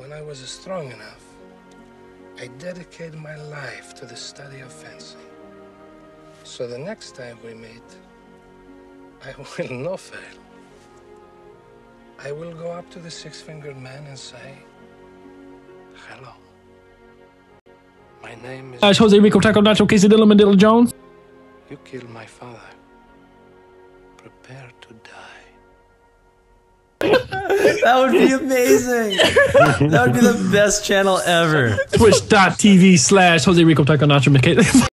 when I was strong enough, I dedicated my life to the study of fencing. So the next time we meet, I will not fail. I will go up to the six fingered man and say, Hello. My name is. Slash Jose Rico Taco Nacho Casey Mandela Jones. You killed my father. Prepare to die. That would be amazing. that would be the best channel ever. Twitch.tv slash Jose Rico Taco Nacho.